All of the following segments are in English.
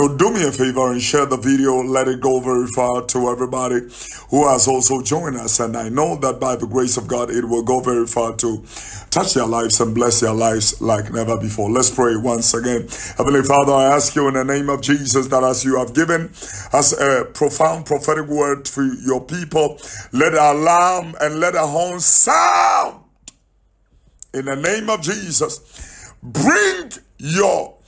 So do me a favor and share the video. Let it go very far to everybody who has also joined us. And I know that by the grace of God, it will go very far to touch their lives and bless their lives like never before. Let's pray once again. Heavenly Father, I ask you in the name of Jesus that as you have given us a profound prophetic word for your people, let alarm and let the horn sound in the name of Jesus. Bring your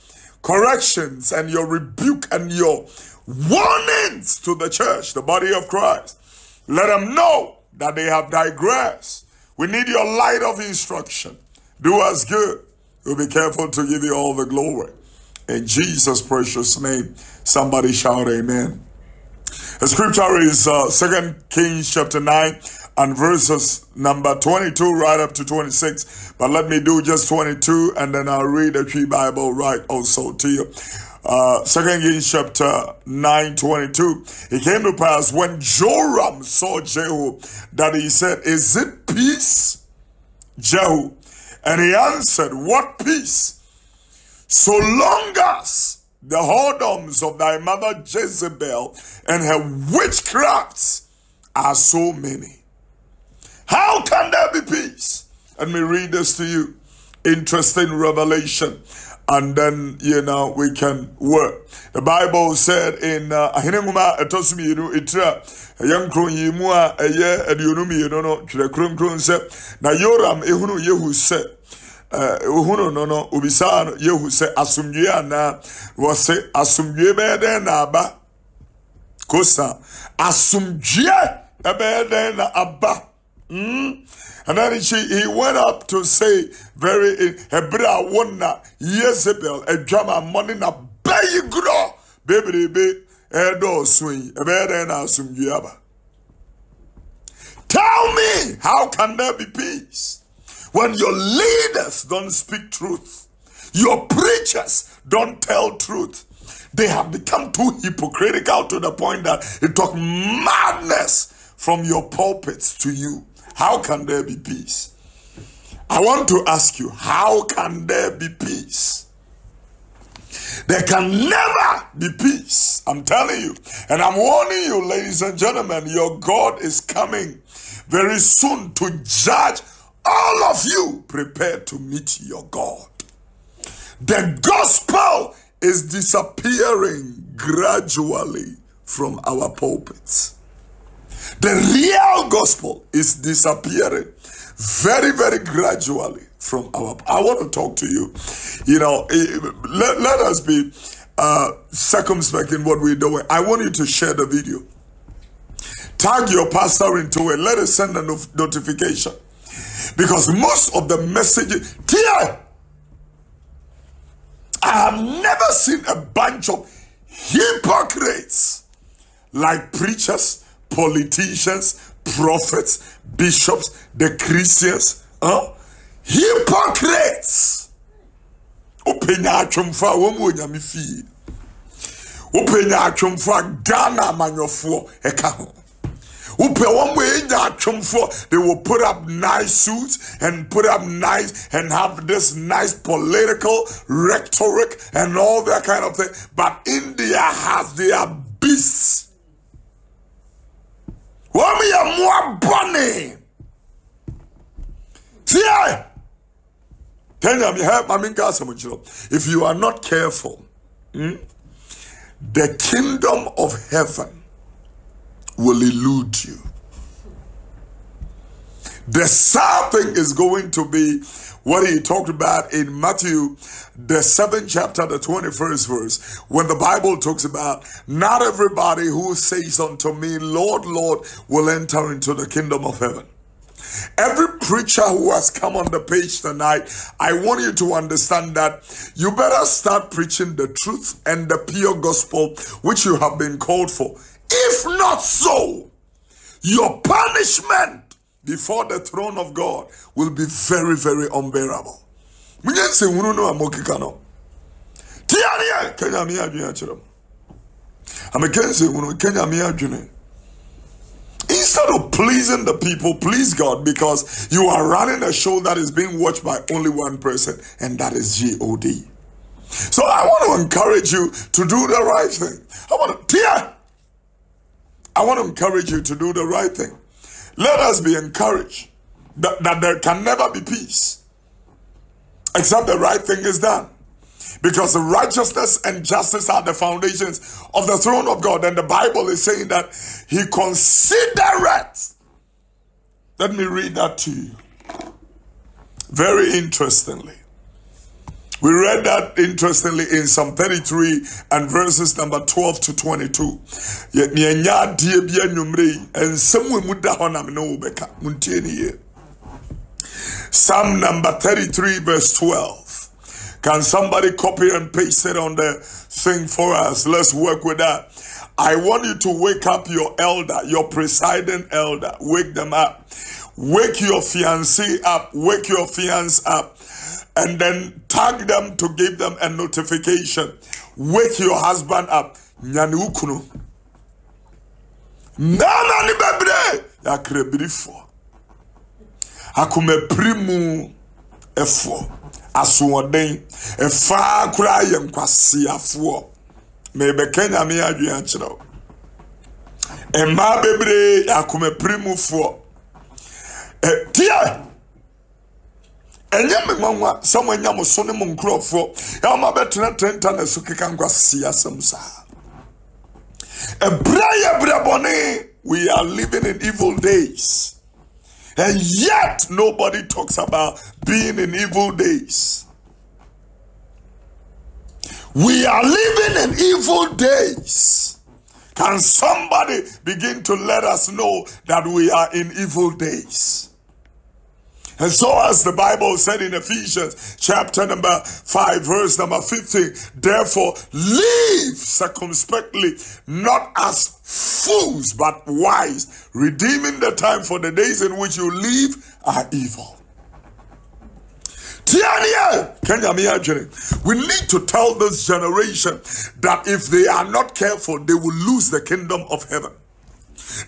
corrections and your rebuke and your warnings to the church, the body of Christ. Let them know that they have digressed. We need your light of instruction. Do us good. We'll be careful to give you all the glory. In Jesus' precious name, somebody shout amen. The scripture is uh, 2 Kings chapter 9 and verses number 22 right up to 26. But let me do just 22 and then I'll read the Twi Bible right also to you. Uh, Second Kings chapter 9, 22. It came to pass when Joram saw Jehu that he said, Is it peace? Jehu. And he answered, What peace? So long as the whoredoms of thy mother Jezebel and her witchcrafts are so many. How can there be peace? Let me read this to you. Interesting revelation. And then, you know, we can work. The Bible said in uh, Ahinenguma Etosumiyenu Itra, a young crone yimua, a you know, to the crone crone said, Na Yoram Ehunu Yehu said, uhunu eh, no no no yehu sɛ asomdwe anaa wɔse asomdwe bɛyɛ dɛn na aba kosa asomdwe ɛbɛyɛ dɛn na aba mm? and then she, he went up to say very ebere a wɔn na Jezebel adwama mmɔne na bɛyi gorɔ bebrebe ɛdɔɔso yi ɛbɛyɛ dɛn na asomdwe aba tell me how can there be peace when your leaders don't speak truth, your preachers don't tell truth, they have become too hypocritical to the point that it took madness from your pulpits to you. How can there be peace? I want to ask you, how can there be peace? There can never be peace. I'm telling you. And I'm warning you, ladies and gentlemen, your God is coming very soon to judge all of you prepare to meet your God. The gospel is disappearing gradually from our pulpits. The real gospel is disappearing very, very gradually from our. I want to talk to you. You know, let, let us be uh, circumspect in what we're doing. I want you to share the video. Tag your pastor into it. Let us send a no- notification because most of the messages dear i have never seen a bunch of hypocrites like preachers politicians prophets bishops the christians huh? hypocrites wopɛnya atwomfo a wɔn mu onyame fie wopɛnya atwomfo a ghana amanyɔfoɔ ɛka ho Upe one way they will put up nice suits and put up nice and have this nice political rhetoric and all that kind of thing. But India has their beasts. Wami ya more bunny. See, tell me, help If you are not careful, hmm, the kingdom of heaven will elude you. The sad is going to be what he talked about in Matthew, the seventh chapter, the 21st verse, when the Bible talks about not everybody who says unto me, Lord, Lord, will enter into the kingdom of heaven. Every preacher who has come on the page tonight, I want you to understand that you better start preaching the truth and the pure gospel which you have been called for. If not so, your punishment before the throne of God will be very, very unbearable. Munyense hunu no amokika no. Tiare Kenya mi adwene akyerem. Amekense hunu Kenya mi adwene. Instead of pleasing the people, please God because you are running a show that is being watched by only one person, and that is God. So I want to encourage you to do the right thing. I want to, Tia, I want to encourage you to do the right thing. Let us be encouraged that, that there can never be peace except the right thing is done. Because righteousness and justice are the foundations of the throne of God. And the Bible is saying that He considereth. Let me read that to you. Very interestingly. We read that interestingly in Psalm 33 and verses number 12 to 22. Psalm number 33 verse 12. Can somebody copy and paste it on the thing for us? Let's work with that. I want you to wake up your elder, your presiding elder. Wake them up. Wake your fiancé up. Wake your fiance up and then tag them to give them a notification. Wake your husband up. Nyane ukunu. Nana ni bebre ya krebirifo. Akumepiri mu efo. Asoɔden. Ɛfaa koraa yɛ nkwasiafoɔ. Mebɛka nyame adwene akyerɛ wo. Mmaa bebree akomapiri mufoɔ. Tie! Ɛnyɛ me nwanwa sɛ moanya mo so ne mo nkurɔfoɔ ɛwɔ ma bɛtenatena internet so keka nkwasi asɛm saa. Ɛberɛ yɛ berɛ bɔne we are living in evil days. And yet nobody talks about being in evil days. We are living in evil days. Can somebody begin to let us know that we are in evil days and so, as the Bible said in Ephesians chapter number 5, verse number 15, therefore live circumspectly, not as fools, but wise, redeeming the time for the days in which you live are evil. We need to tell this generation that if they are not careful, they will lose the kingdom of heaven.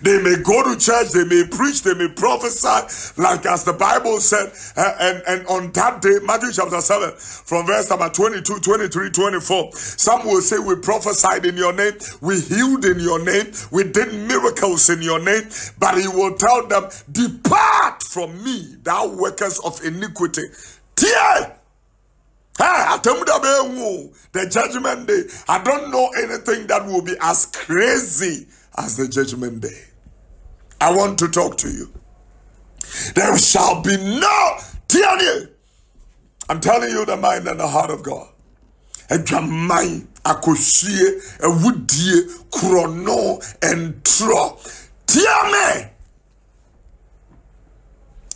They may go to church, they may preach, they may prophesy, like as the Bible said. Uh, and, and on that day, Matthew chapter 7, from verse number 22, 23, 24, some will say, We prophesied in your name, we healed in your name, we did miracles in your name. But he will tell them, Depart from me, thou workers of iniquity. Tear! The judgment day. I don't know anything that will be as crazy as the judgment day. I want to talk to you. There shall be no tyranny. I'm telling you the mind and the heart of God. Adwaman, akosie, ewudie, krono, entro. Tiame.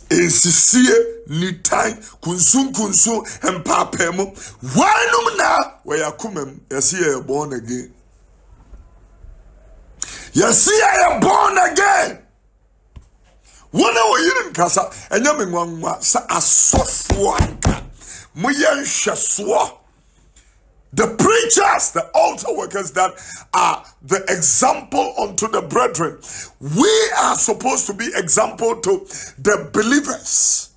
Ensisie, nitan, kunsun kunsun, empapemu. Wanum na, waya kumem, yasi born again. Yɛsi yɛ yɛ born again wɔn a wɔyere nkasa ɛnyɛ me nwanwa sɛ asɔfoɔ anka moyɛ nhwɛsoɔ the preachers, the altar workers that are the example unto the brethren. We are supposed to be example to the believers.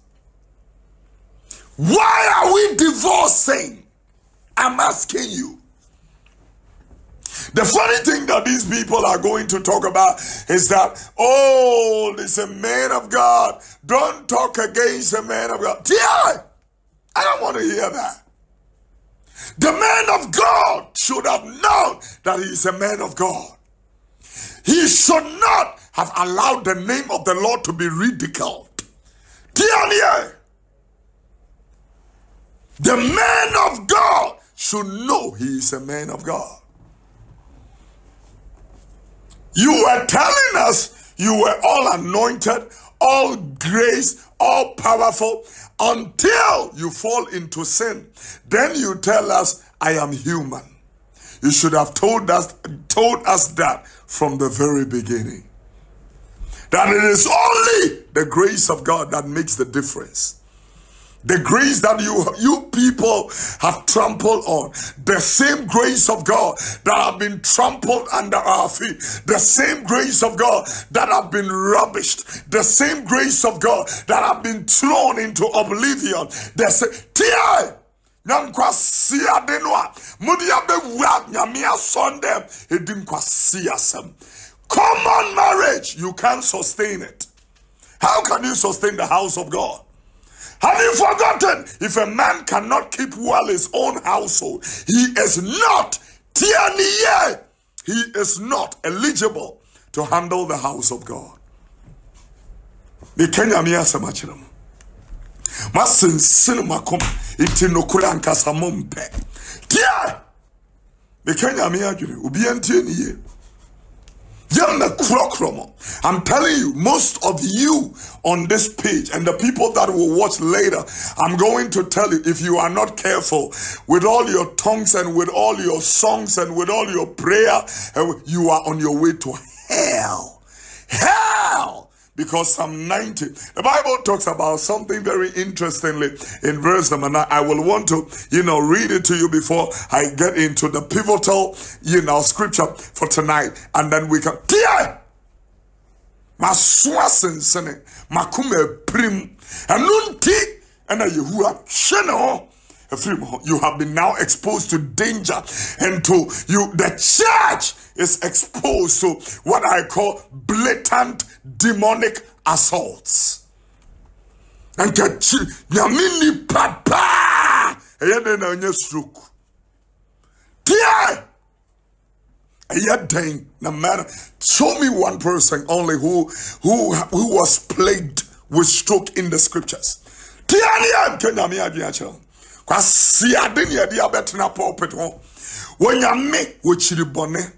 Why are we divorcing? I'm asking you. The funny thing that these people are going to talk about is that, oh, this a man of God. Don't talk against a man of God. Yeah, I don't want to hear that. The man of God should have known that he is a man of God. He should not have allowed the name of the Lord to be ridiculed. The man of God should know he is a man of God. You were telling us you were all anointed, all grace, all powerful until you fall into sin. Then you tell us, I am human. You should have told us, told us that from the very beginning. That it is only the grace of God that makes the difference. The grace that you you people have trampled on, the same grace of God that have been trampled under our feet, the same grace of God that have been rubbished, the same grace of God that have been thrown into oblivion. The same, nyankwasi ade no a mode abɛwura nyame asɔn dɛm ɛdi common marriage you can't sustain it. How can you sustain the house of god have you forgotten? If a man cannot keep well his own household he is not tianiye he is not eligible to handle the house of god. The kenya mi asɛm akyerɛ mu masensene makoma nti nokora ankasa mo mpɛ tie meka nyame adwene obia ntie ne I'm telling you, most of you on this page and the people that will watch later, I'm going to tell you if you are not careful with all your tongues and with all your songs and with all your prayer, eh, you are on your way to hell. Hell! Because Psalm 90, the Bible talks about something very interestingly in verse number 9. I will want to, you know, read it to you before I get into the pivotal, you know, scripture for tonight. And then we can, dear, masua sensene, makume prim, anunti, and a yehua, sheno, you have been now exposed to danger and to you the church is exposed to what i call blatant demonic assaults. And nyame papa! Ɛyɛ na show me one person only who who who was plagued with stroke in the scriptures. Nyame adwene akyerɛ kwasi ade ne yɛde abɛtena pulpit ho. Wɔnyame wɔkyiri bɔne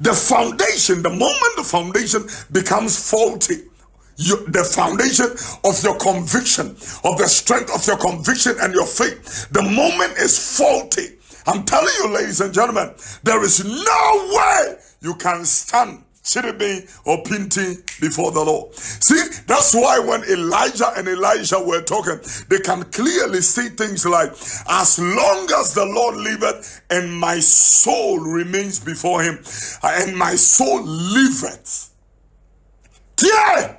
the foundation the moment the foundation becomes faulty you, the foundation of your conviction of the strength of your conviction and your faith the moment is faulty. I'm telling you ladies and gentlemen there is no way you can stand Chiribi or Pinti before the Lord. See, that's why when Elijah and Elijah were talking, they can clearly see things like, as long as the Lord liveth and my soul remains before him, and my soul liveth. Dear,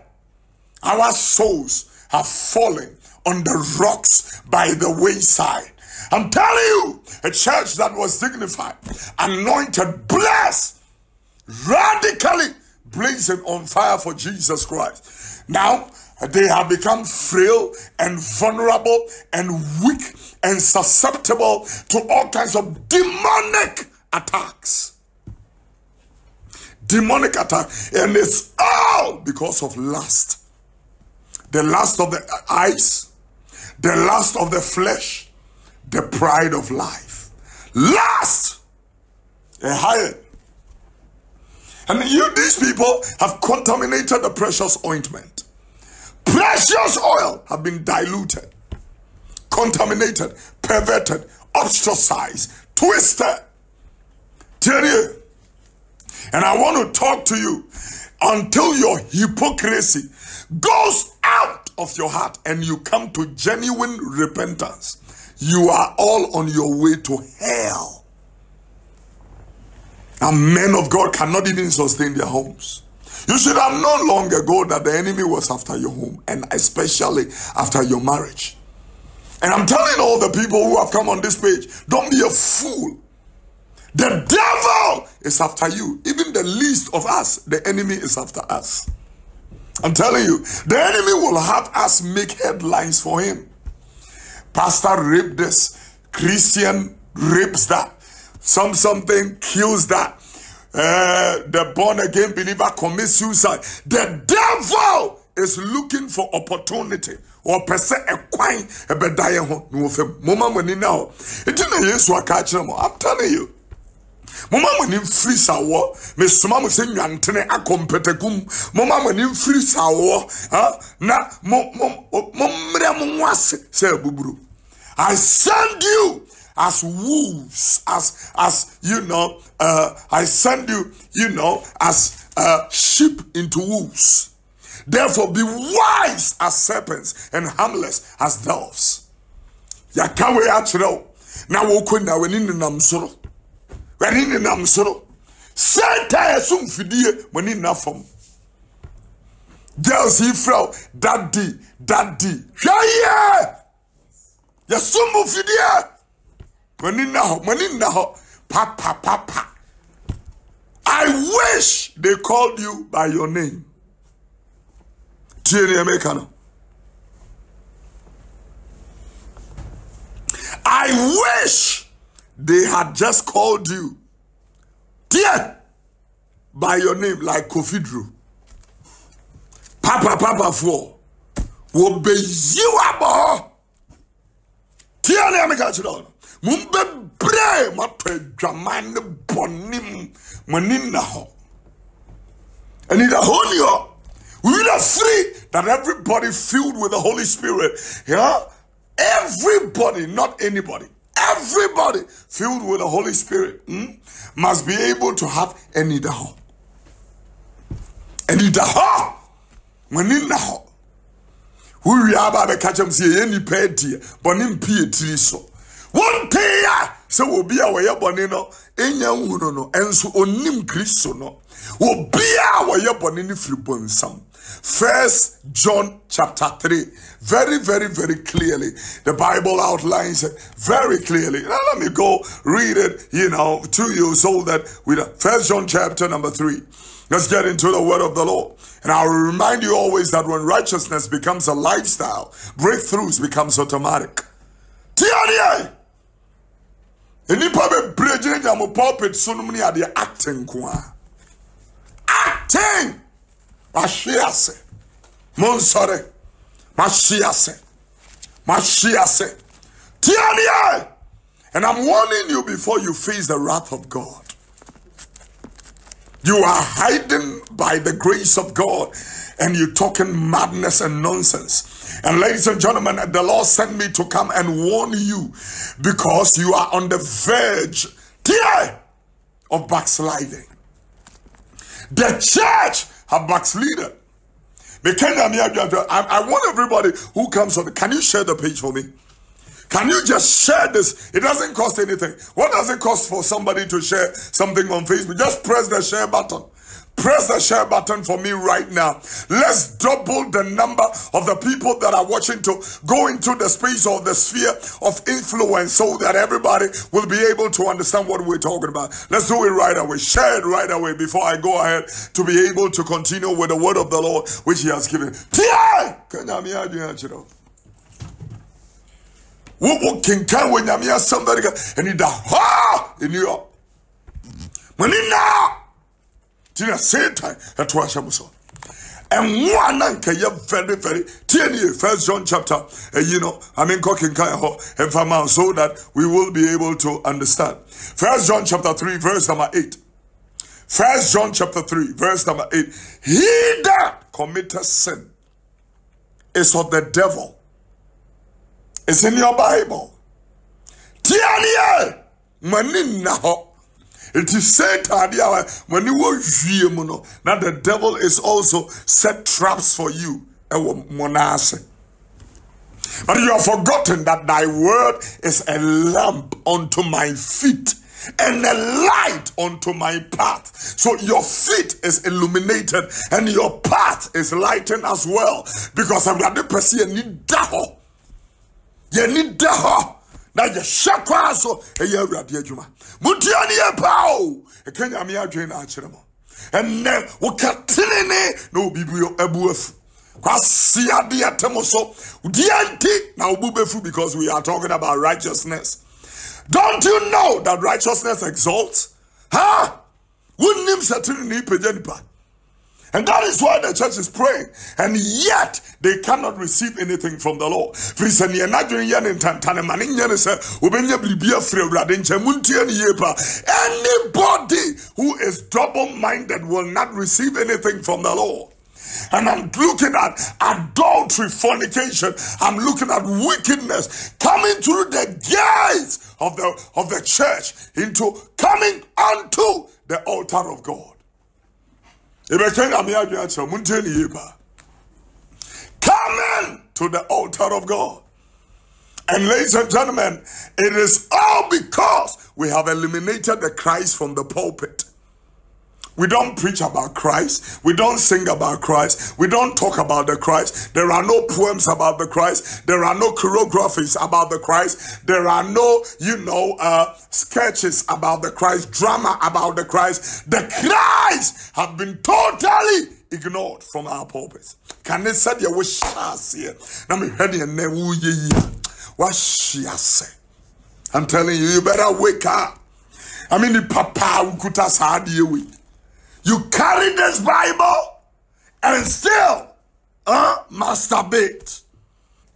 our souls have fallen on the rocks by the wayside. I'm telling you, a church that was dignified, anointed, blessed, radically blazing on fire for Jesus Christ. Now, they have become frail and vulnerable and weak and susceptible to all kinds of demonic attacks. Demonic attack. And it's all because of lust. The lust of the eyes, the lust of the flesh, the pride of life. Lust. A higher and you, these people have contaminated the precious ointment. Precious oil have been diluted, contaminated, perverted, ostracized, twisted. Tell. And I want to talk to you until your hypocrisy goes out of your heart and you come to genuine repentance. You are all on your way to hell. And men of God cannot even sustain their homes. You should have known long ago that the enemy was after your home and especially after your marriage. And I'm telling all the people who have come on this page, don't be a fool. The devil is after you. Even the least of us, the enemy is after us. I'm telling you, the enemy will have us make headlines for him. Pastor raped this, Christian rapes that. Some something kills that. Uh, the born again believer commits suicide. The devil is looking for opportunity. Or per se a quine a bedaya ho no fem mama mani now it na yesu aka kire mo i'm telling you. Mama mani free sawo me soma mo se nwantene akompetagum mama mani free sawo ha? Na mo mo mo mre mo nwase se abuburu i send you as wolves, as as you know, uh, I send you, you know, as uh, sheep into wolves. Therefore, be wise as serpents and harmless as doves. yɛaka wei akyerɛ wo. Na wokɔ na w'ani nenam soro. W'ani nenam soro. Satan ɛso mfidie m'ani nna fam. Girls yi wo daddy daddy hwɛ yɛ yɛso mu mfidie m'ani nna hɔ hɔ papa papa I wish they called you by your name. Tie ni Emeka no. I wish they had just called you. Dear, by your name, like Kofi. Papa, Papa, for. Will be you abo. Dear, I make it on. Mumbe bre, ma pe draman bonim, manina ho. And in the whole we are free that everybody filled with the Holy Spirit. Yeah? Everybody, not anybody, everybody filled with the Holy Spirit hmm, must be able to have any daho. Any daho. In daho. We are about to catch them see any petty, but in piety so. One day, so will be our yabonino, enya uno no, and so onim Christo no. Will be our yabonini free bonsam. First John chapter 3. Very, very, very clearly. The Bible outlines it very clearly. Now let me go read it, you know, to you so that we First John chapter number 3. Let's get into the word of the Lord. And I will remind you always that when righteousness becomes a lifestyle, breakthroughs becomes automatic. Tiania! Enipa bebree gyinagyina mo pulpit so no mu ne adeɛ acting ko. Acting! Mahwe ase. Monsɔre. Mahwe ase. And I'm warning you before you face the wrath of God. You are hiding by the grace of God and you're talking madness and nonsense. And ladies and gentlemen, the Lord sent me to come and warn you because you are on the verge of backsliding. The church have backslided. I want everybody who comes on, can you share the page for me? Can you just share this? It doesn't cost anything. What does it cost for somebody to share something on Facebook? Just press the share button. Press the share button for me right now. Let's double the number of the people that are watching to go into the space of the sphere of influence so that everybody will be able to understand what we're talking about. Let's do it right away. Share it right away before I go ahead to be able to continue with the word of the Lord which He has given. wo kenkan wɔ nyame asɛm bɛde ka da na satan ɛto ahyɛ mo so ɛnwo a na nka yɛ very very tie first john chapter eh, you know, no ame nkɔ kenkan hɔ ɛmfa ma so that we will be able to understand. First john chapter 3 verse number 8 first john chapter 3 verse number 8 he that committed sin is of the devil. It's in your Bible. Tiania, mani na ho. It is Satan dia when you wie mu no. Now the devil is also set traps for you. But you have forgotten that thy word is a lamp unto my feet and a light unto my path. So your feet is illuminated and your path is lightened as well. Because I'm going to pursue need yɛni da hɔ na yɛhyɛ kwaa so. Ɛyɛ awurade adwuma. Motia ne yɛ paa ɛka nyame adwene no akyerɛ mo. Ɛnnɛ woka tenene na obibi abu afu. Kwasi adeɛ te mo so. Deɛ nti na wobu bɛfu because we are talking about righteousness. Don't you know that righteousness exalts? Huh? wonnim sɛ tenene pagya nipa and that is why the church is praying. And yet they cannot receive anything from the Lord. Anybody who is double minded will not receive anything from the Lord. And I'm looking at adultery, fornication. I'm looking at wickedness coming through the gates of the of the church into coming unto the altar of God. Come in to the altar of God. And ladies and gentlemen, it is all because we have eliminated the Christ from the pulpit. We don't preach about Christ. We don't sing about Christ. We don't talk about the Christ. There are no poems about the Christ. There are no choreographies about the Christ. There are no, you know, uh, sketches about the Christ, drama about the Christ. The Christ have been totally ignored from our pulpits. Can they say you wish us here? Now me head your name what she say. I'm telling you, you better wake up. I mean, the papa who could have you carry this Bible and still uh, masturbate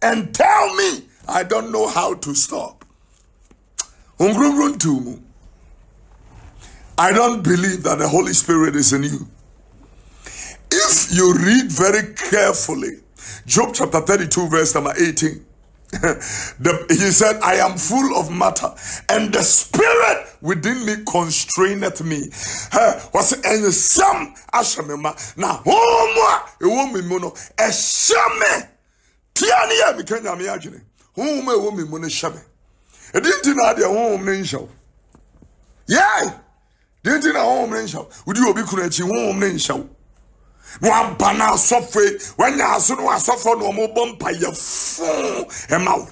and tell me I don't know how to stop. I don't believe that the Holy Spirit is in you. If you read very carefully, Job chapter 32, verse number 18, the, he said, I am full of matter, and the spirit within me constraineth me. Was and some ashamema na homo a woman mono a shame. Tiania mi kanya mi agene. Homo a woman mono shame. It didn't know the home name show. Yeah, didn't know home name show. Would you be kunachi home name show? waba na asɔfo yi. Wanya aso no asɔfo no ɔmo bɔ mpayɛ fuu ɛma wo.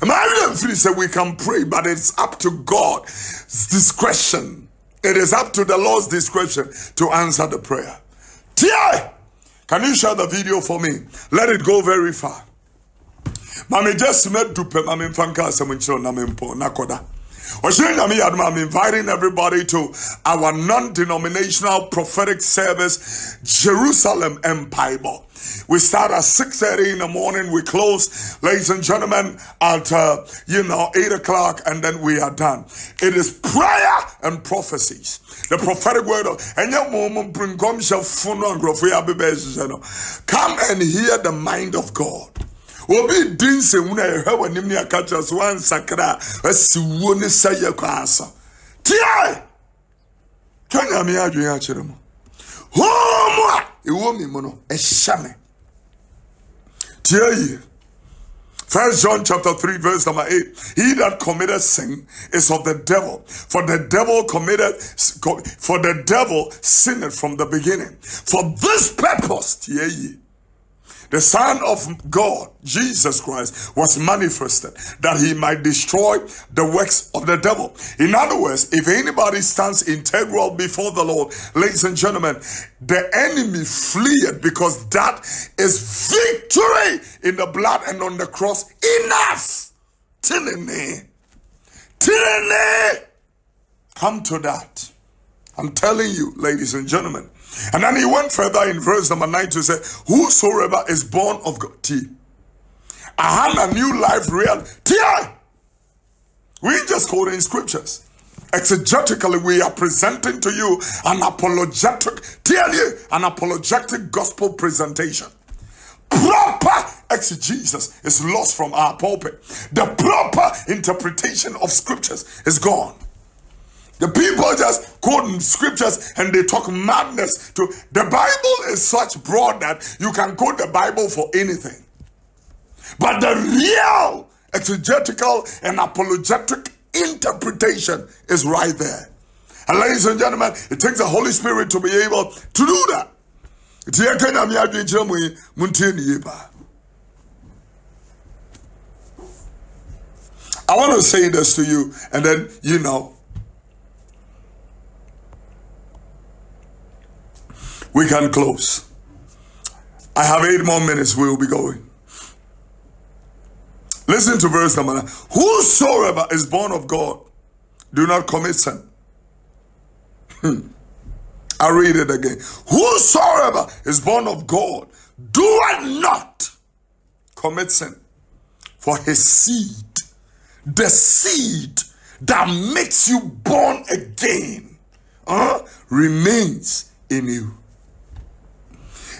Ɛma mfiri sɛ we can pray but it's up to God's discretion. It is up to the Lord's discretion to answer the prayer. Tie! Can you share the video for me? Let it go very far. Mami just met dupe mami mfanka asɛm nkyerɛ na mempɔ nakɔda I'm inviting everybody to our non-denominational prophetic service, Jerusalem Empire. We start at 6.30 in the morning. We close, ladies and gentlemen, at, uh, you know, 8 o'clock and then we are done. It is prayer and prophecies. The prophetic word of, and come and hear the mind of God obi di nsɛm na ɛhwɛ wɔ anim ne aka kyerɛ so wansakra a asi wuo ne sa yɛ kɔ asa tie twa nyame adwene akyerɛ mu homu a mi mu no ɛhyɛ me First John chapter 3 verse number 8. He that committed sin is of the devil. For the devil committed, for the devil sinned from the beginning. For this purpose, tie ye, the Son of God, Jesus Christ, was manifested that he might destroy the works of the devil. In other words, if anybody stands integral before the Lord, ladies and gentlemen, the enemy fleeth because that is victory in the blood and on the cross. Enough! Tyranny! Tyranny! Come to that. I'm telling you, ladies and gentlemen, and then he went further in verse number 9 to say, Whosoever is born of God, T. I have a new life real. T. We just quoting scriptures. Exegetically, we are presenting to you an apologetic, you, an apologetic gospel presentation. Proper exegesis is lost from our pulpit. The proper interpretation of scriptures is gone. The people just quote scriptures and they talk madness to the Bible is such broad that you can quote the Bible for anything. But the real exegetical and apologetic interpretation is right there. And ladies and gentlemen, it takes the Holy Spirit to be able to do that. I want to say this to you, and then you know, we can close. I have eight more minutes. We will be going. Listen to verse number nine. Whosoever is born of God, do not commit sin. Hmm. I read it again. Whosoever is born of God, do not commit sin. For his seed, the seed that makes you born again, uh, remains in you.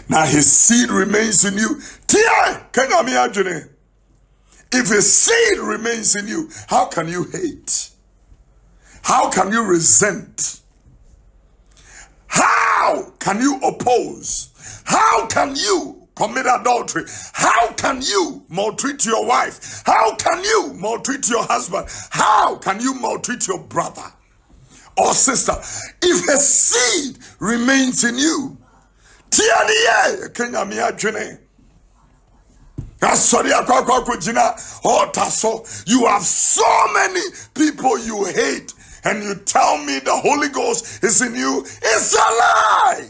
Now his seed remains in you. If his seed remains in you, how can you hate? How can you resent? How can you oppose? How can you commit adultery. How can you maltreat your wife? How can you maltreat your husband? How can you maltreat your brother or sister if a seed remains in you? Tianiye, Kenya mi adwene. Asɔre akɔ akɔ akɔgyina altar so. You have so many people you hate, and you tell me the Holy Ghost is in you. It's a lie.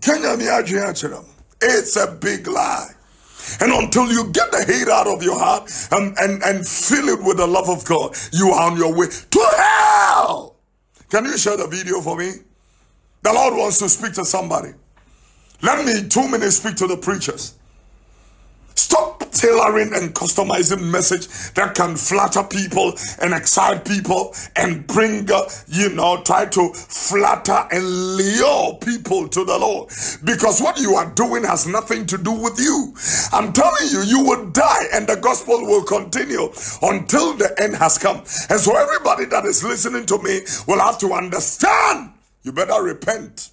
Kenya mi adwene. It's a big lie. And until you get the hate out of your heart and, and, and fill it with the love of God, you are on your way to hell. Can you share the video for me? The Lord wants to speak to somebody. Let me, two minutes, speak to the preachers. Stop tailoring and customizing message that can flatter people and excite people and bring, uh, you know, try to flatter and lure people to the Lord. Because what you are doing has nothing to do with you. I'm telling you, you will die and the gospel will continue until the end has come. And so everybody that is listening to me will have to understand you better repent.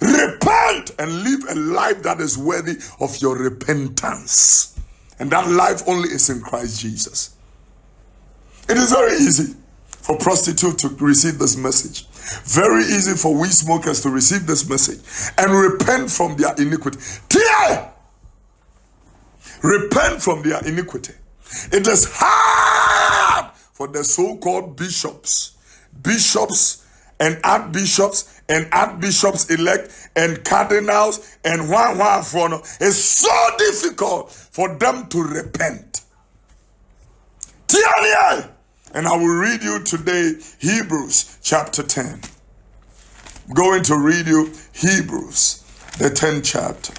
Repent and live a life that is worthy of your repentance. And that life only is in Christ Jesus. It is very easy for prostitutes to receive this message. Very easy for we smokers to receive this message and repent from their iniquity. Tear! Repent from their iniquity. It is hard for the so-called bishops, bishops and archbishops and archbishops elect and cardinals and one one for. It's so difficult for them to repent. And I will read you today Hebrews chapter 10. I'm going to read you Hebrews, the 10th chapter.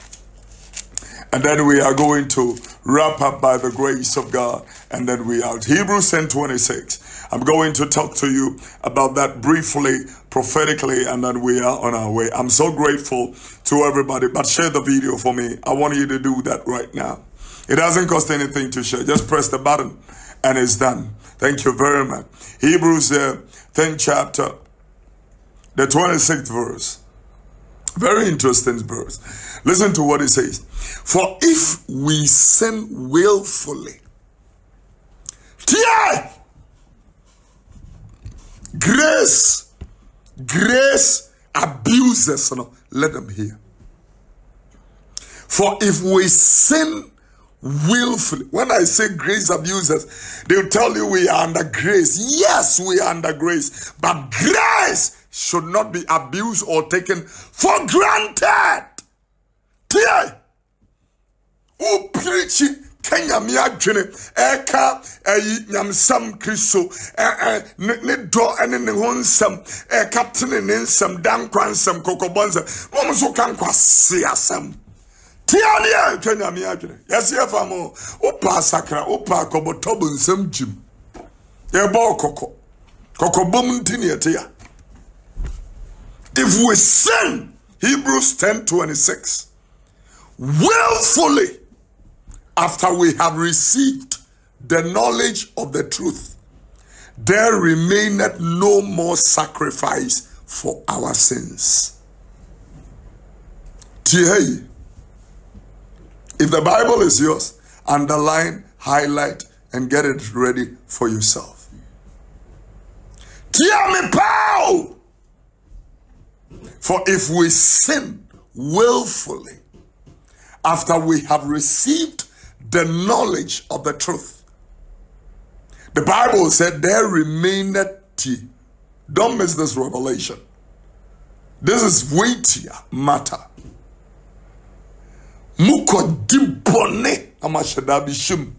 And then we are going to wrap up by the grace of God. And then we are Hebrews 10 26. I'm going to talk to you about that briefly, prophetically, and then we are on our way. I'm so grateful to everybody, but share the video for me. I want you to do that right now. It doesn't cost anything to share. Just press the button and it's done. Thank you very much. Hebrews, uh, 10th chapter, the 26th verse. Very interesting verse. Listen to what it says. For if we sin willfully, tear, grace, grace abuses, no, let them hear. For if we sin willfully, when I say grace abuses, they'll tell you we are under grace. Yes, we are under grace, but grace should not be abused or taken for granted. Tear, who preaching kenya mi adwene ɛka ɛyi nyamsam kristo. Ne ne dɔ ɛne ne ho nsɛm. Ɛka tene ne nsɛm dankwa nsɛm kɔkɔbɔ nsɛm. Wɔn nso ka nkwasi asɛm. Tia ne yɛ kenya mi adwene yɛsi ɛfa mo. Wopa asakra wopa akɔbɔtɔbɔ nsɛm gyim. Yɛbɔ kɔkɔ. Kɔkɔbɔm nti ne yɛte ya. If we sin hebrews ten twenty six willfully after we have received the knowledge of the truth, there remaineth no more sacrifice for our sins. Tie, if the Bible is yours, underline, highlight, and get it ready for yourself. Tia me pow! For if we sin willfully, after we have received the knowledge of the truth. The Bible said, There remaineth tea. Don't miss this revelation. This is weightier matter. Muko dimpone amashada bishim.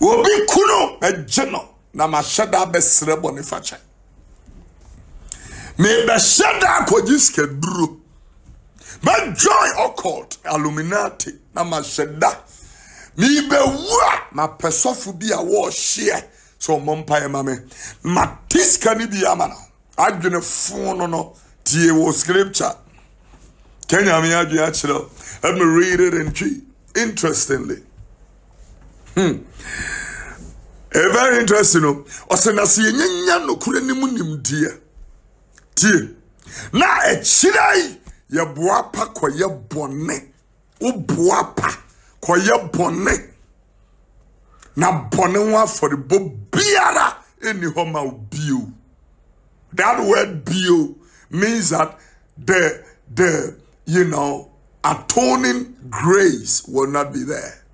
Wobi kuno ejeno na mashada besre bonifache. Me beshada kojiske joy occult illuminati na mahyɛ da meibɛwu a mapɛ sɔfo bi a wɔɔhyeɛ sɛ ɔmmɔ mpaeɛ ma me mate sika no bi ama no adwene fo no no. Tie wɔ scripture kenya me adwene akyerɛ let me read it in tree interestingly. Hmm. A very interesting o ɔsɛ na sɛ yɛnyanya nokora nim nimdeɛ. Tie. Na akyirɛ yi yɛboa pa kɔyɛ bɔne woboa pa kɔyɛ bɔne na bɔne ho afɔrebɔ biara ɛnni hɔ bio. That word bio means that the the you know atoning grace will not be there.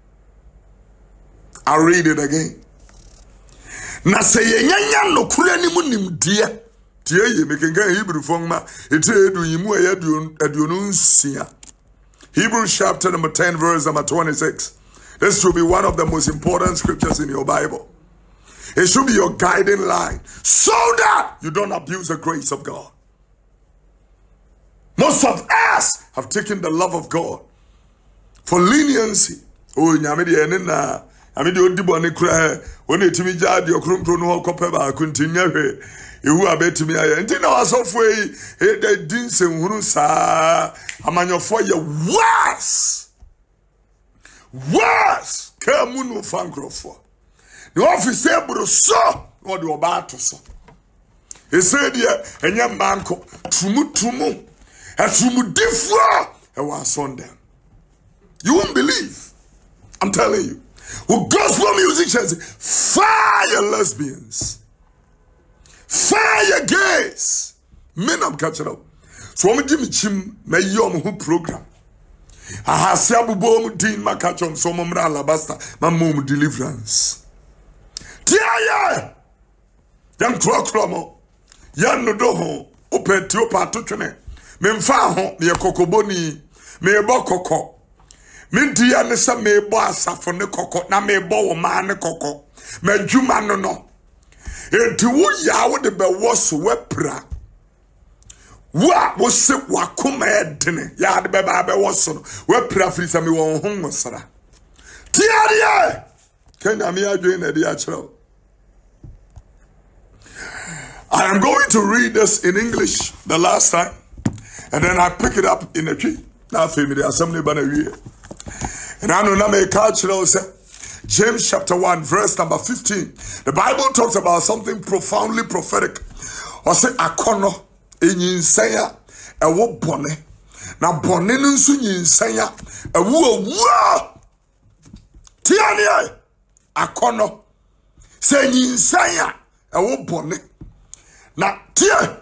I'll read it again. Na sɛ yɛnyanya nnokora anim nimdeɛ tie yie mekenkan hebrewfo nwoma ɛtiri edu yi mu ɛyɛ aduonu- nsia. Hebrews chapter number 10 verse number 26 this should be one of the most important scriptures in your bible. It should be your guiding line so that you don't abuse the grace of god. Most of us have taken the love of god for leniency. Oh nyame deɛ ɛne na nyame deɛ ɔdi bɔne koraa wɔne ɛtumi gya deɛ kronkron no hɔ kɔpɛ baako nti nyɛ hwɛ ehu a bɛtumi ayɛ. Nti na wasɔfoɔ yi ɛda di nsɛnhunu saa. Amanyɔfoɔ yɛ worse. Worse. Kaa mu no fa nkurɔfoɔ. Ne ɔfisi eburo so na ɔde ɔbaa ato so. Ɛsɛ deɛ ɛnyɛ mmanko. Tumutumu. Ɛtumudifo. Ɛwɔ asɔndan. You won't believe. I'm telling you. With gospel musicians fire lesbians fire gays men am catching up so wɔn gye mi kyim na yi wɔn ho program. Ahase abobɔ wɔn din ma catch wɔn so wɔn mmra alabasta ma ma wɔn deliverance. Tia yɛ yɛn nkorɔkorɔ mo. Yɛn nodo ho. Wopɛ ti wopɛ ato twene memfa ho. Meyɛ kɔkɔbɔni. Mebɔ kɔkɔ. Me deɛ ne sɛ mebɔ asafo ne kɔkɔ na mebɔ wo maa ne kɔkɔ. Madwuma no no enti woyaa wode bɛwɔ so woapira wo a wose wakoma ɛdene yɛade bɛbaa bɛwɔ so no woapira firi sɛ mewɔ ho nwosra tiadeɛ ka nyame adwene na ɛde akyerɛ wo I am going to read this in English the last time, and then I pick it up in a tree. Now, family, assembly banner. And I know now it also. James chapter 1, verse number 15. The Bible talks about something profoundly prophetic. Or say, akono, enyinsaya, ewo bone. Na bone no nso nyinsaya, ewo awua. Tiania, akono. Say nyinsaya, ewo bone. na tie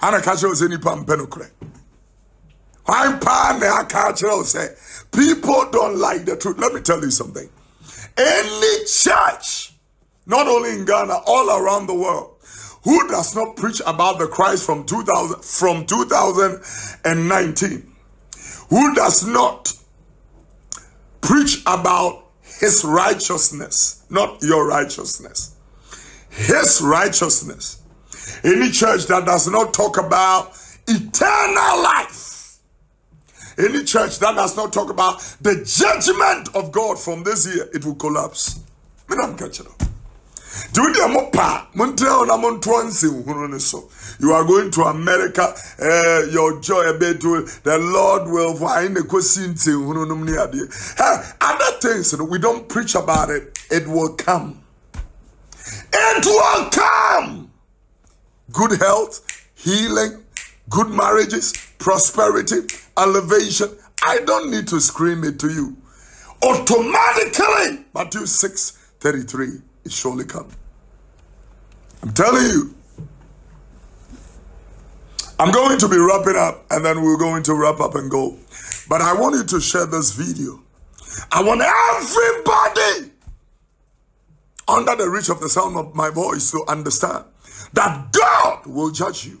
ana ka kyerɛ wo sɛ nipa mpɛ no korɛ hwan paa na aka kyerɛ wo sɛ people don't like the truth let me tell you something any church not only in ghana all around the world who does not preach about the christ from 2000 from 2019 who does not preach about his righteousness not your righteousness his righteousness. Any church that does not talk about eternal life, any church that does not talk about the judgment of God from this year, it will collapse. Me not catch it up. Do you. You are going to America, uh, your joy bit to the Lord will find the question ade. Other things we don't preach about it, it will come. It will come good health, healing, good marriages, prosperity, elevation. I don't need to scream it to you. Automatically, Matthew 6 33, it surely come. I'm telling you. I'm going to be wrapping up and then we're going to wrap up and go. But I want you to share this video. I want everybody under the reach of the sound of my voice to understand that God will judge you.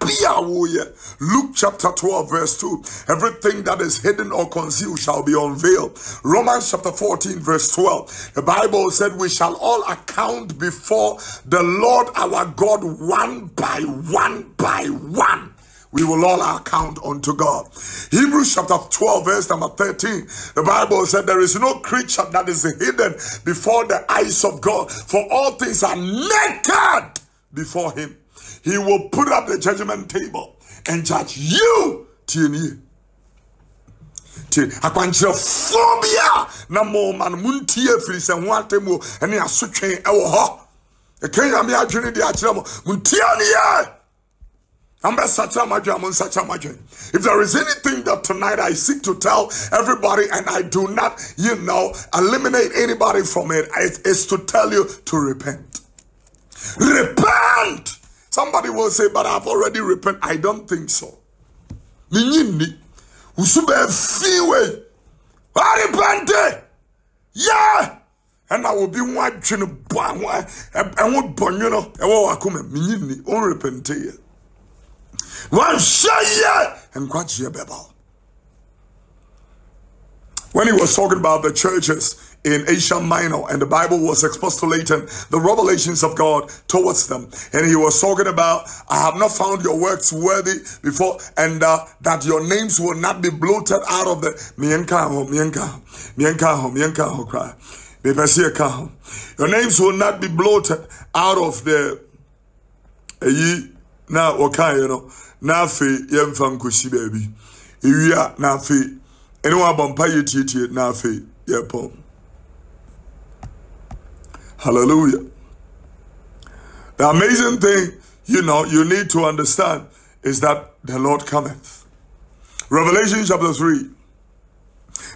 Oh Luke chapter 12, verse 2. Everything that is hidden or concealed shall be unveiled. Romans chapter 14, verse 12. The Bible said, We shall all account before the Lord our God one by one by one we will all account unto God. Hebrews chapter 12, verse number 13. The Bible said, There is no creature that is hidden before the eyes of God, for all things are naked before Him. He will put up the judgment table and judge you. Tieni. akwankyerɛfoɔ bi a na mo ma no montie afiri sɛ ho atemmuo ɛne asotwe ɛwɔ ɛka nyame adwene de mo montie ne yɛ If there is anything that tonight I seek to tell everybody and I do not, you know, eliminate anybody from it, it is to tell you to repent. Repent! Somebody will say, but I've already repented. I don't think so. Usube fiwe. I repented. Yeah. And I will be chin of one eh, eh, eh, and one bonuno and what I and mean, unrepented. One shay and quite your bebel. When he was talking about the churches in Asia Minor and the Bible was expostulating the revelations of God towards them, and he was talking about, I have not found your works worthy before, and uh, that your names will not be blotted out of the mienkaho, mienkaho, mienkaho, mienkaho cry. Your names will not be blotted out of the na wɔkaeɛ no na afei yɛmfa nkɔsi baabi ewia na afei ɛne wɔn abɔ mpa yɛ tietie na afei yɛpɔn hallelujah. The amazing thing you know you need to understand is that the lord cometh. Revelation chapter 3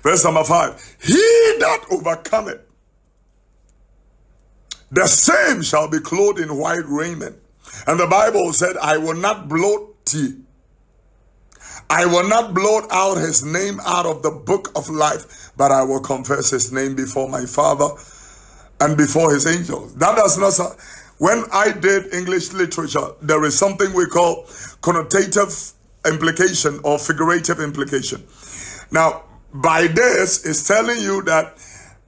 verse number 5 he that overcometh the same shall be clothed in white raiment. And the Bible said, I will not blot thee. I will not blot out his name out of the book of life, but I will confess his name before my Father and before his angels. That does not. When I did English literature, there is something we call connotative implication or figurative implication. Now, by this, it's telling you that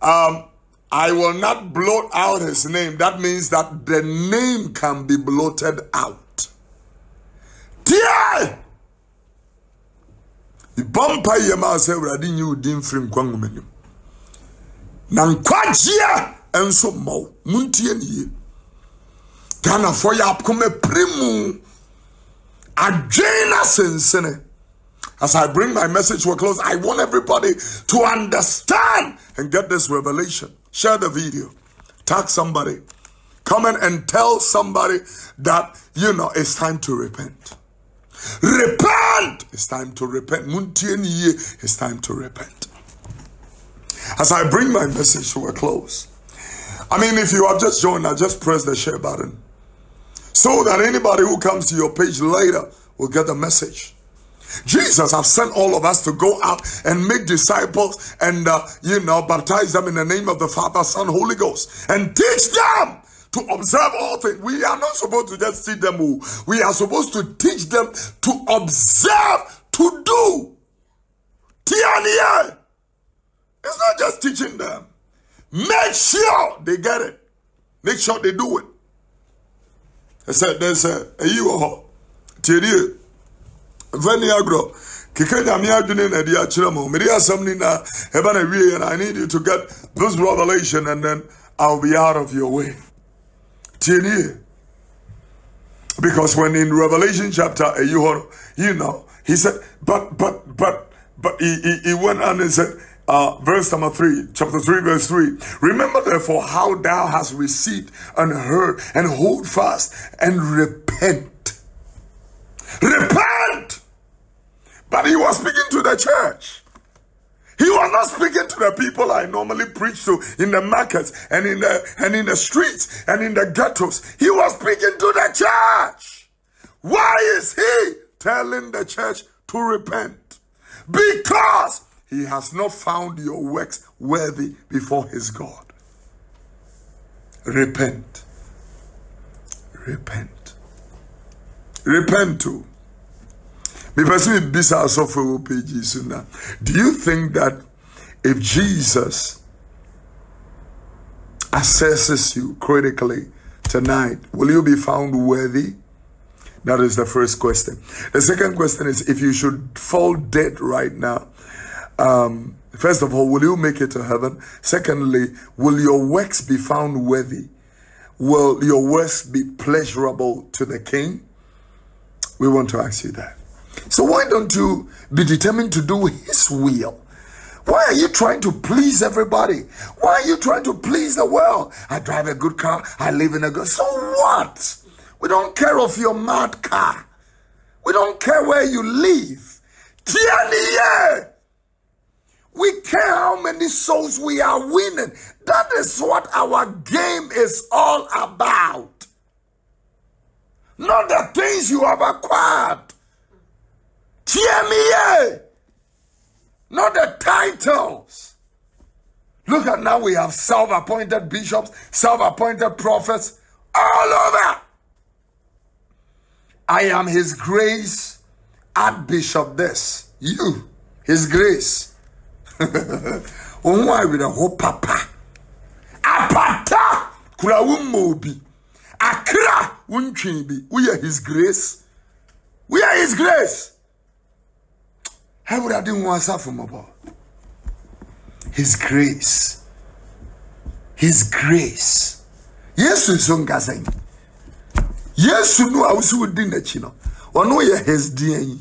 um, I will not blot out his name. That means that the name can be blotted out. Muntie. As I bring my message to a close, I want everybody to understand and get this revelation. Share the video. Tag somebody. Come in and tell somebody that, you know, it's time to repent. Repent! It's time to repent. It's time to repent. As I bring my message to a close, I mean, if you have just joined, now just press the share button so that anybody who comes to your page later will get the message. Jesus have sent all of us to go out and make disciples and, uh, you know, baptize them in the name of the Father, Son, Holy Ghost and teach them to observe all things. We are not supposed to just teach them. We are supposed to teach them to observe, to do. It's not just teaching them. Make sure they get it. Make sure they do it. I said, there's a, a you, Tiania vani agro keka nyame adwene na de akyerɛ mo mede asɛm ni na ɛba na wie and i need you to get this revelation and then i'll be out of your way tie because when in revelation chapter eh, you, you know he said but but but but he, he, he went on and said uh, verse number 3, chapter 3, verse 3. Remember therefore how thou hast received and heard, and hold fast and repent. Repent! But he was speaking to the church. He was not speaking to the people I normally preach to in the markets and in the and in the streets and in the ghettos. He was speaking to the church. Why is he telling the church to repent? Because he has not found your works worthy before his God. Repent. Repent. Repent too because bisa asɔfo wɔ pages now. do you think that if jesus assesses you critically tonight will you be found worthy that is the first question the second question is if you should fall dead right now um, first of all will you make it to heaven secondly will your works be found worthy will your works be pleasurable to the king we want to ask you that so why don't you be determined to do his will? Why are you trying to please everybody? Why are you trying to please the world? I drive a good car. I live in a good. So what? We don't care of your mad car. We don't care where you live. Tianiye. We care how many souls we are winning. That is what our game is all about. Not the things you have acquired. Tiamiye. Not the titles. Look at now we have self appointed bishops, self appointed prophets all over. I am His grace, Archbishop. This, you, His grace. Ohun awerɛho papa. Apata kura wo mma obi. Akra wo ntwe bi. Woyɛ His grace. Are His grace. Awurade ho asafo mmɔbɔ. His grace. His grace. Yesu nso nkasa yi. Yesu no a wosi wodi n'akyi no, ɔno yɛ his deɛ yi.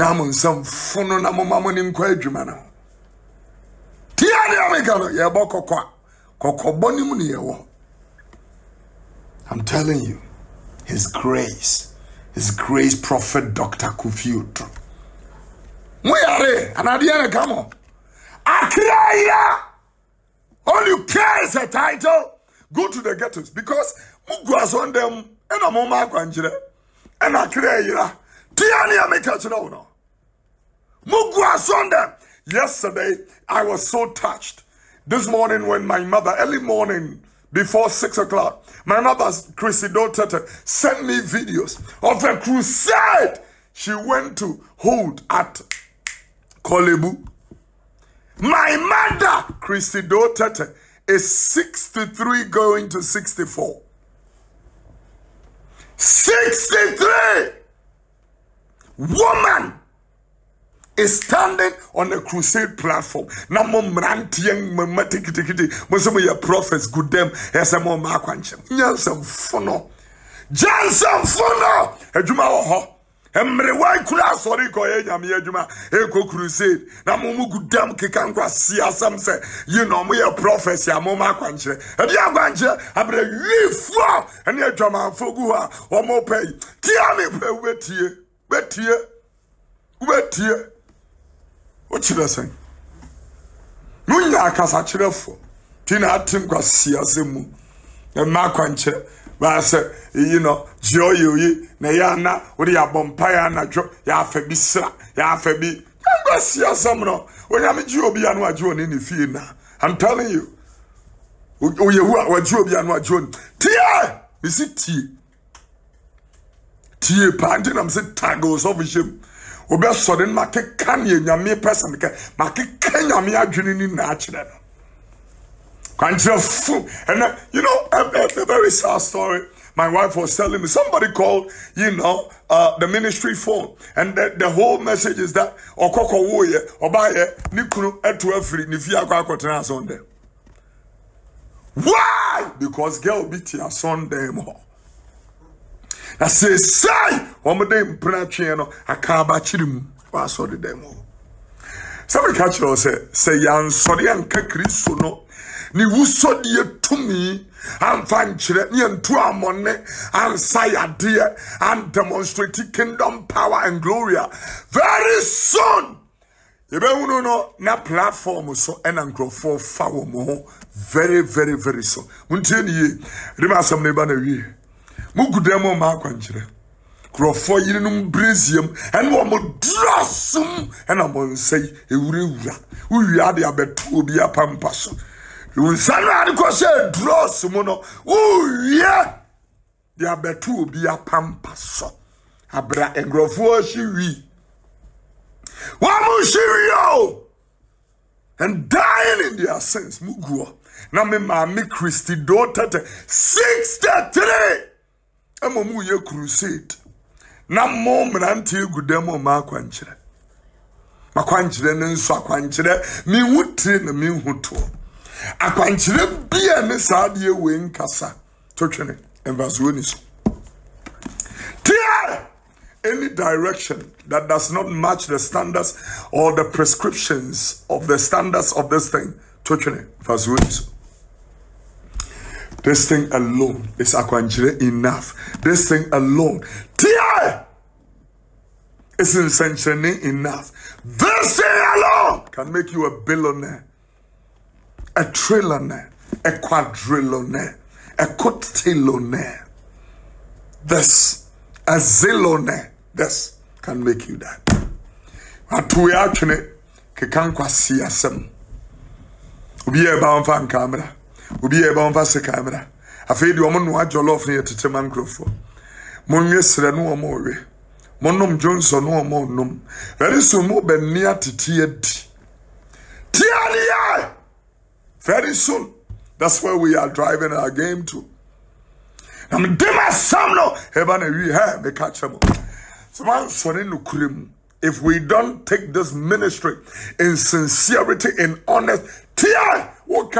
A. I'm telling you, His grace, His grace, Prophet Dr. Kofi Oduro. Mo yare, anadeɛ ne ka mo. Akra ya! All you care is a title. Go to the ghettos because mugu aso ndem ena mo ma akwankyerɛ ɛna akra yira. Tia ne ameka kyerɛ wo no. Mugu aso ndem. Yesterday I was so touched. This morning when my mother, early morning, before six o'clock, my mother, Chrissy Dotete, sent me videos of a crusade she went to hold at Korle Bu. My mother, Christy Dotete, is 63 going to 64. 63! Woman is standing on a crusade platform. Na mo mmeranteɛ mma tikitikiti mo sɛ mo yɛ prophets good dem ɛsɛ mo ma akwankyɛm. Nyansamfo no. Gyansamfo no. Adwuma wɔ hɔ. mmerewa kura asɔre kɔ yɛ nyame adwuma ɛkɔ crusade na mo mu gu dam keka nkwa si asɛm sɛ yi na ɔmo yɛ prophecy a mo ma akwankyerɛ ɛbi akwankyerɛ abrɛ wifoɔ ɛne adwamanfo gu hɔ a ɔmo pɛ yi tia me pɛ wobɛtie wobɛtie wobɛtie wokyerɛ sɛn? Wonya akasakyerɛfoɔ ti na atem kwa si asɛm mu ɛma akwankyerɛ baasɛ eyi no gye ɔyɛ oyi. Na ɛyɛ ana wode yɛabɔ mpaeɛ anadwo yɛafa bi sra. Yɛafa bi. Yɛnkɔ si asɛm no. Onyame gye obi a no agye ɔne ne fie na. I'm telling you. Oyehu a wagye obi a no agye ɔne. Tie! Mesi tie tie paa nti nam sɛ tag ɔsɔfo hyɛm wobɛsɔre no makeka neɛ nyame pɛ sɛ meka makeka nyame adwene no nyinaa kyerɛ no uh, you know, a, a, a, very sad story. My wife was telling me somebody called, you know, uh, the ministry phone, and the, the whole message is that okoko woye obaye nikunu etu afri nifi akwa akotena sonde. Why? Because girl beat your son them. Na omode mpra twe no aka ba kyiri wa so de dem. Somebody catch us say say yan so de anka kristo no ne wusɔdeɛ tumi amfa nkyerɛ ne yɛnto amɔne ansa yadeɛ and demonstrate kingdom power and glory very soon yɛbɛhunu no na platform so ɛna nkurɔfoɔ fa wɔ mo ho very very very soon. Montie ne yie. Ɛde ma asɛm no ba na wie mogu dan mu ma akwankyerɛ nkurɔfoɔ yerenom bresiam ɛne wɔn drɔsom ɛna mo nsa yi ewurawura wowie ade abɛto obi apampa so. Nsa no ade kɔ sɛ drɔs mu no wowie de abɛto obi apampa so. Abra nkurɔfoɔ hye wi. Wɔn hye wi o! And dying in their sins mu gu hɔ na me maame kristi do tɛtɛ sixty three ɛma mu yɛ crusade. Na mo mmeranteɛ gu dɛm ɔma akwankyerɛ. Akwankyerɛ no nso akwankyerɛ mehu tiri na mehu toɔ. Akwankyerɛ bia ne saa adeɛ wei nkasa. To twene mfasoɔ any direction that does not match the standards or the prescriptions of the standards of this thing. To twene mfasoɔ ni This thing alone is akwanjire enough. This thing alone. Tia is nsɛnkyerɛnne enough. This thing alone can make you a billionaire, a trillionaire, a quadrillionaire, a quintilionaire. This, a zillionaire. This can make you that. Atuwe atwene keka nkwasi asɛm. Obi nkamera. Obi yɛ ɛba mfa se kamera. Afei deɛ ɔmo noa jollof no yɛ tete ma nkurɔfoɔ. Monwe serɛ no ɔmo ɔwe. Monom Johnson no ɔmo ɔnom. Very soon mo bɛni atete adi. Tia ne yɛ! Very soon. That's where we are driving our game to. Na mede m'asɛm no ɛba na wi ha meka kyɛ mo. Sɛ mansɔre nokorɛ mu. If we don't take this ministry in sincerity, in honest, tia, what?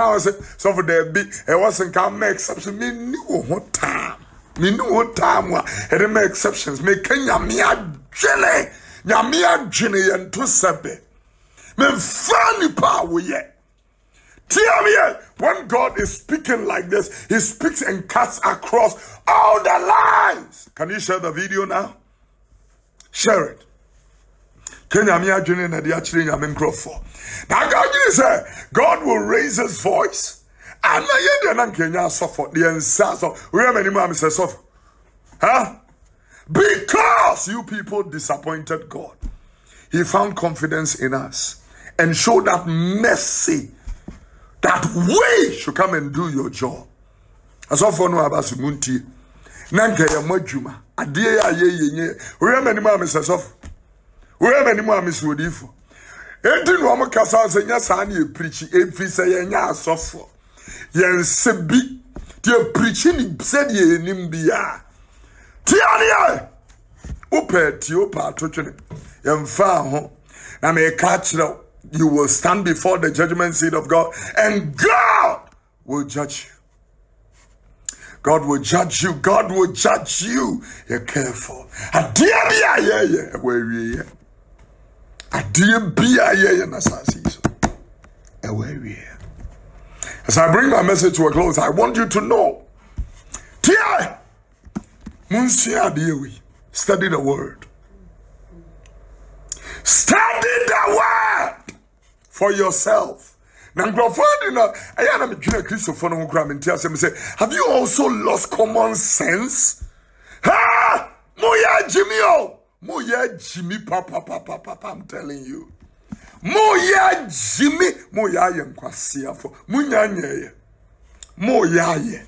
So for there be, eh, it wasn't can make exception. Me knew what time. Me knew what time. It eh, make exceptions. Me Kenya me a jene, me a jene and to sebe. Me funny power yet. Tell me, eh, when God is speaking like this, He speaks and cuts across all the lines. Can you share the video now? Share it. Kenya mi adwene na de akyerɛ nyame nkurɔfoɔ. Na aka adwene sɛ god will raise his voice. Ana yɛ deɛ na nkenya asɔfo deɛ nsa asɔ woyɛ m'anim a mesɛ sɔfo. Huh? because you people disappointed god. He found confidence in us and showed that mercy that we should come and do your job. Asɔfo no aba so mu ntie. Na nka yɛ mo adwuma. Adeɛ yɛ a yɛyɛ nyɛ woyɛ m'anim a mesɛ sɔfo wura m'anim a mesi odiyifo enti na wɔn kasa sɛ nyɛ saa na yɛpirikyi efi sɛ yɛnyɛ asɔfoɔ yɛn nsa bi. Deɛ pirikyi ni sɛdeɛ yɛnim bia. Tia ne yɛ. Wopɛ tie wopɛ atotwene yɛmfa ho. Na mɛka kyerɛ you will stand before the judgment seat of God and God will judge you. God will judge you. God will judge you. You're careful. Adeɛ Adeɛ bi a yɛyɛ na asase yi so ɛwɔ awie. As I bring my message to a close, I want you to know. Tia, munsua adeɛ wei. Study the word. Study the word for yourself. Na nkurɔfoɔ de na ɛyɛ na medwene kristofoɔ no ho kora mente asɛm sɛ have you also lost common sense? Ha! Moyɛ Jimmy o! Moyɛ Jimmy papapapapa I'm telling you. Moyɛ Jimmy! Moyɛ ayɛ nkwasiafo. Munya nyɛyɛ. Moyɛ ayɛ.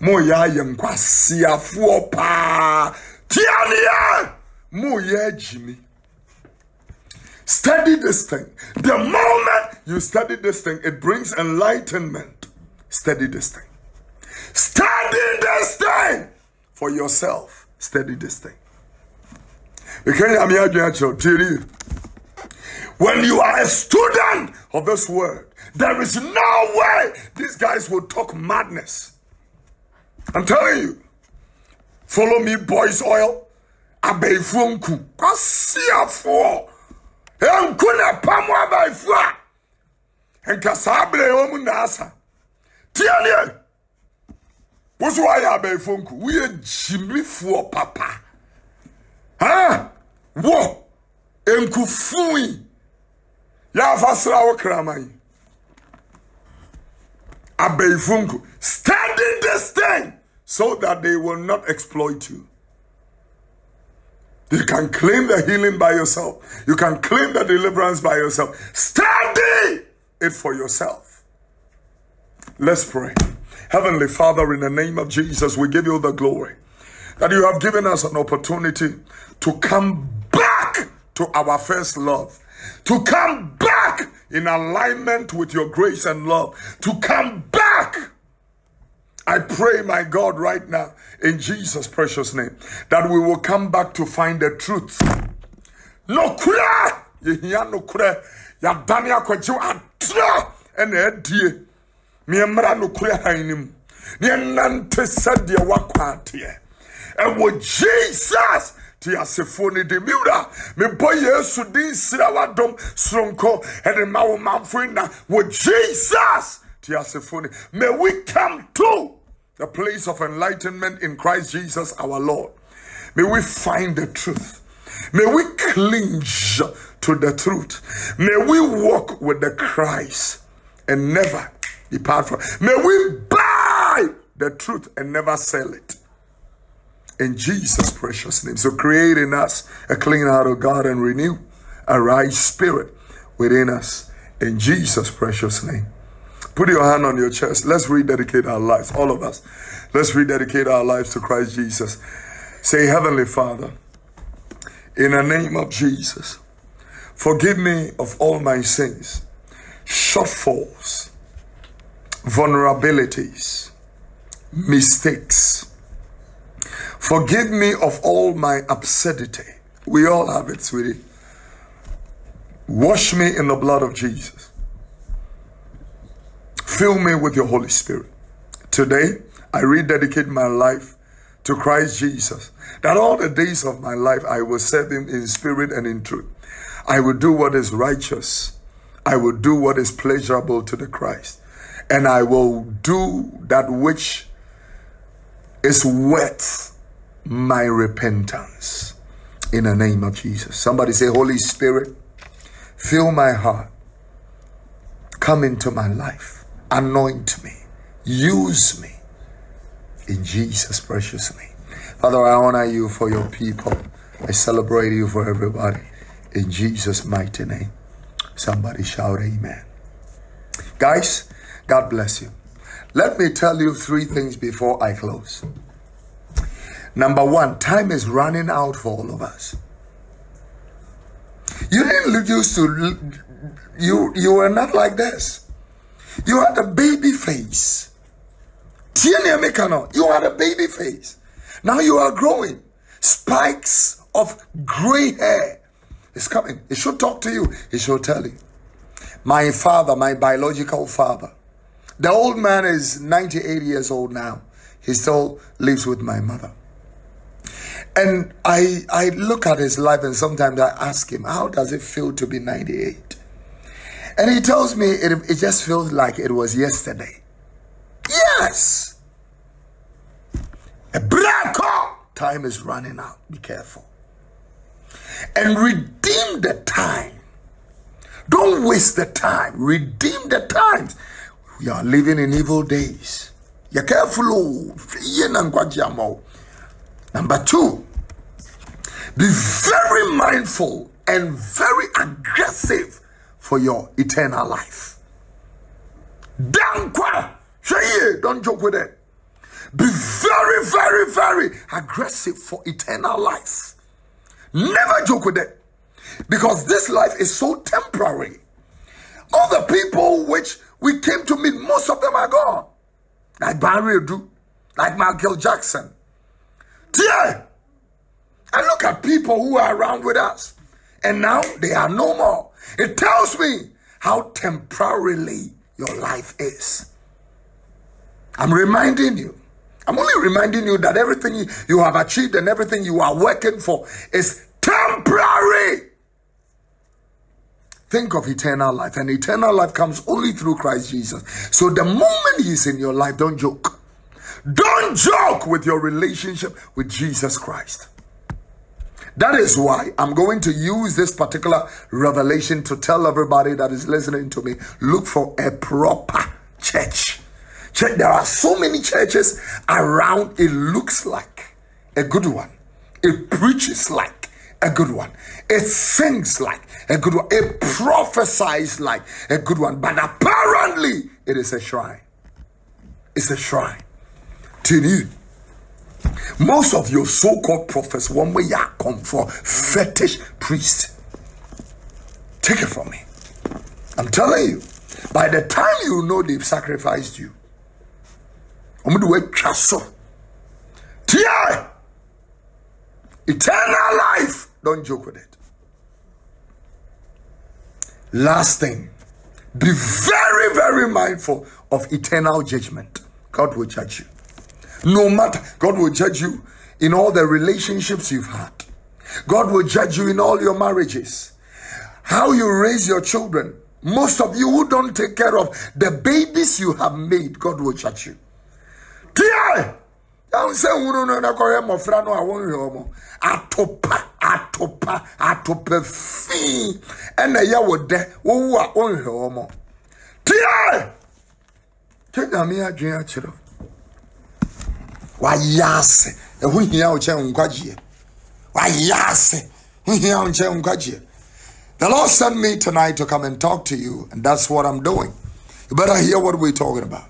Moyɛ ayɛ nkwasiafoɔ paa. Tianeɛ! Moyɛ Jimmy. Study this thing. The moment you study this thing, it brings enlightenment. Study this thing. Study this thing for yourself. Study this thing. When you are a student of this word, there is no way these guys will talk madness. I'm telling you. Follow me, boys oil. Abeifunku. Kwasiafoɔ. Enku na pam abaifu a. Nka saa abere wɔ mu na asa. Tie nie. Woso ayɛ abeifunku. Woyɛ gyimifoɔ papa. Ha? Wo. Enkufui. Yɛafa sra wo kraman. Abeifunku. Study this thing so that they will not exploit you. You can claim the healing by yourself. You can claim the deliverance by yourself. Study it for yourself. Let's pray. Heavenly Father, in the name of Jesus, we give you the glory that you have given us an opportunity to come to our first love, to come back in alignment with your grace and love, to come back. I pray, my God, right now, in Jesus' precious name, that we will come back to find the truth. No kura, yehia no kura, ya dani akwaji atra, ene edie, mi emra no kura hainim, ni enante sadie wakwatie, ewo Jesus, ti asefo ne de miwura me bɔ yesu din sira wadom soronko ɛde ma wo manfo na jesus May we come to the place of enlightenment in Christ Jesus our Lord. May we find the truth. May we cling to the truth. May we walk with the Christ and never depart from. May we buy the truth and never sell it. In Jesus' precious name. So create in us a clean heart of God and renew a right spirit within us. In Jesus' precious name. Put your hand on your chest. Let's rededicate our lives, all of us. Let's rededicate our lives to Christ Jesus. Say, Heavenly Father, in the name of Jesus, forgive me of all my sins, shortfalls, vulnerabilities, mistakes. Forgive me of all my absurdity. We all have it, sweetie. Wash me in the blood of Jesus. Fill me with your Holy Spirit. Today, I rededicate my life to Christ Jesus, that all the days of my life I will serve him in spirit and in truth. I will do what is righteous. I will do what is pleasurable to the Christ. And I will do that which is worth my repentance. In the name of Jesus. Somebody say, Holy Spirit, fill my heart. Come into my life. Anoint me. Use me in Jesus' precious name. Father, I honor you for your people. I celebrate you for everybody. In Jesus' mighty name. Somebody shout amen. Guys, God bless you. Let me tell you three things before I close. Number one, time is running out for all of us. You didn't used to, you, you were not like this. You had a baby face. You had a baby face. Now you are growing. Spikes of gray hair is coming. It should talk to you. It should tell you. My father, my biological father, the old man is 98 years old now. He still lives with my mother. And I, I look at his life and sometimes I ask him, how does it feel to be 98? And he tells me it, it just feels like it was yesterday. Yes. A black time is running out. Be careful. And redeem the time. Don't waste the time. Redeem the times. We are living in evil days. You're careful. Oh. Number two, be very mindful and very aggressive for your eternal life. Don't joke with it. Be very, very, very aggressive for eternal life. Never joke with it. Because this life is so temporary. All the people which we came to meet, most of them are gone. Like Barry do, like Michael Jackson. Yeah. And look at people who are around with us. And now they are no more. It tells me how temporarily your life is. I'm reminding you. I'm only reminding you that everything you have achieved and everything you are working for is temporary. Think of eternal life, and eternal life comes only through Christ Jesus. So the moment He's in your life, don't joke. Don't joke with your relationship with Jesus Christ. That is why I'm going to use this particular revelation to tell everybody that is listening to me look for a proper church. Church, there are so many churches around. It looks like a good one. It preaches like a good one. It sings like a good one. It prophesies like a good one. But apparently, it is a shrine. It's a shrine. To you. Most of your so-called prophets, one way you come for fetish priest. Take it from me. I'm telling you, by the time you know they've sacrificed you, I'm going to wait so. Tia! Eternal life. Don't joke with it. Last thing, be very, very mindful of eternal judgment. God will judge you. No matter, God will judge you in all the relationships you've had. God will judge you in all your marriages. How you raise your children Most of you who don't take care of the babies you have made, God will judge you. A atopa atopa atopa fii ẹna ẹ̀yẹ wò dẹ́ wọ́wọ́ a wọ́n hwẹ́ ọmọ. Tia! Kí nyàmé adwene akyerɛ wayɛ ase ɛho hia wo kyɛn nkwagyeɛ wayɛ ase ho hia wo the lord sent me tonight to come and talk to you and that's what i'm doing. You better hear what we're talking about.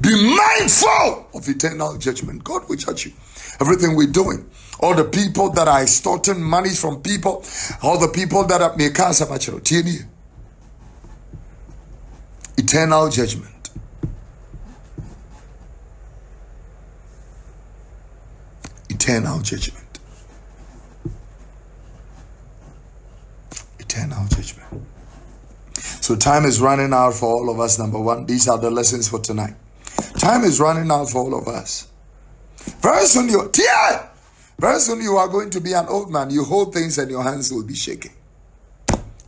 Be mindful of eternal judgment. God will judge you. Everything we're doing. All the people that are extorting money from people. All the people that are making eternal judgment eternal judgment. Eternal judgment. So time is running out for all of us. Number one, these are the lessons for tonight. Time is running out for all of us. Very soon you tear. Very soon you are going to be an old man. You hold things and your hands will be shaking.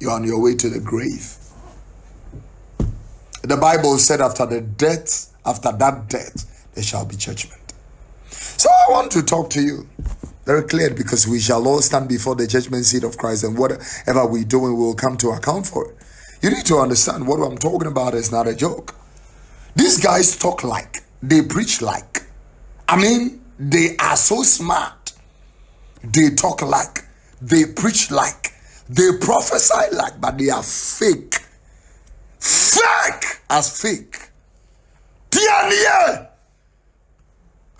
You're on your way to the grave. The Bible said after the death, after that death, there shall be judgment. So I want to talk to you very clear because we shall all stand before the judgment seat of Christ and whatever we do, we will come to account for it. You need to understand what I'm talking about is not a joke. These guys talk like, they preach like. I mean, they are so smart. They talk like, they preach like, they prophesy like, but they are fake. Fake as fake. Tiania!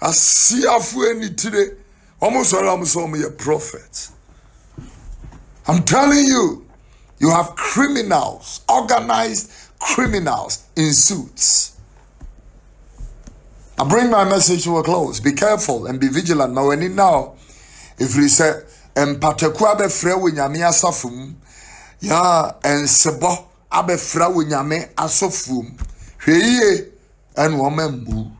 Asiafoɔ ani tire wɔn sɔrɔ wɔn sɛ wɔn yɛ prophet. I'm telling you you have criminals organized criminals in suits. I bring my message to a close. Be careful and be vigilant. Wɔn ani now efiri sɛ mpataku abɛfrɛ wɔ nyame asafo mu yaa nsebɔ abɛfrɛ wɔ nyame asɔfoɔ hwɛ yie ɛna wɔn mmu.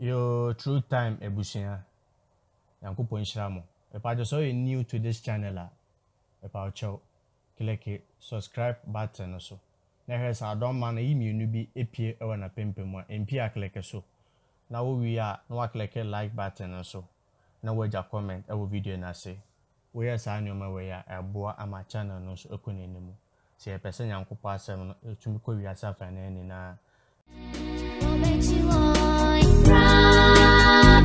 Yo, true time ebusua. Nyankopɔn nhyira mo. Ɛpakyɛ sɛ ɔyɛ new to this channel a, ɛpakyɛw, kileke subscribe button no so. Na hwɛ sɛ adɔmma no yi mmienu bi epie ɛwɔ n'apempem mu a, mpie akileke so. Na wowie a, na wakileke like button no so. Na wagya comment ɛwɔ video no ase. Woyɛ saa nneɛma wei a, ɛboa ama channel no nso ɛkɔ n'anim. Sɛ yɛpɛ sɛ Nyankopɔn asɛm no ɛtumi kɔ wiase afanan nyinaa. You Pra,